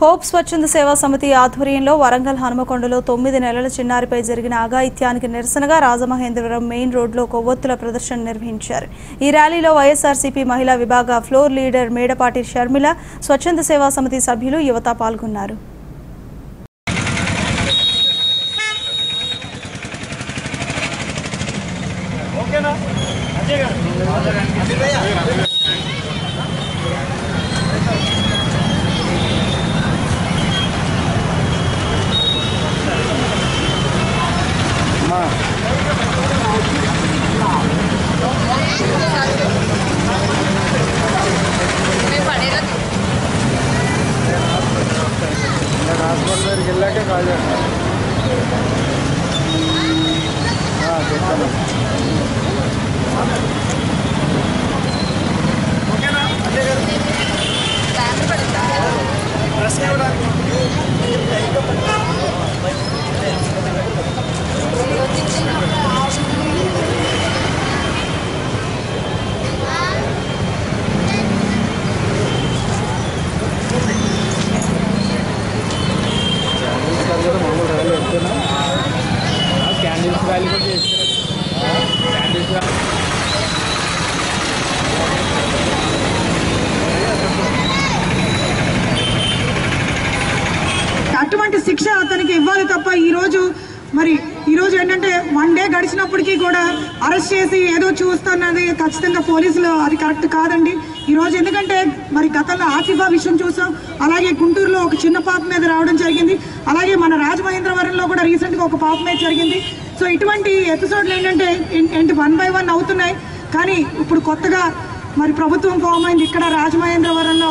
Hope స్వచ్ఛంద సేవా సమితి ఆధ్వర్యంలో వరంగల్ హనుమకొండలో తొమ్మిది నెలల చిన్నారిపై జరిగిన అఘాయిత్యానికి నిరసనగా రాజమహేంద్రవరం మెయిన్ రోడ్లో కొవ్వొత్తుల ప్రదర్శన నిర్వహించారు. ఈ ర్యాలీలో వైఎస్ఆర్సీపీ మహిళా విభాగ ఫ్లోర్ లీడర్ మేడపాటి షర్మిల స్వచ్ఛంద సేవా సమితి సభ్యులు యువత పాల్గొన్నారు. Hospital kayaknya. Nah, Oke, nah, ada kan? Udah. Candles కూడా అటువంటి శిక్ష అతనికి ఇవ్వాలి తప్ప ఈరోజు మరి ఈరోజు ఏంటంటే వన్ డే గడిచినప్పటికీ కూడా అరెస్ట్ చేసి ఏదో చూస్తున్నది ఖచ్చితంగా పోలీసులు అది కరెక్ట్ కాదండి. ఈరోజు ఎందుకంటే మరి గతంలో ఆసిఫా విషయం చూసాం. అలాగే గుంటూరులో ఒక చిన్న పాప మీద రావడం జరిగింది. అలాగే మన రాజమహేంద్రవరంలో కూడా రీసెంట్గా ఒక పాప మీద జరిగింది. సో ఇటువంటి ఎపిసోడ్లు ఏంటంటే ఏంటి వన్ బై వన్ అవుతున్నాయి. కానీ ఇప్పుడు కొత్తగా మరి ప్రభుత్వం ఫామ్ అయింది ఇక్కడ రాజమహేంద్రవరంలో.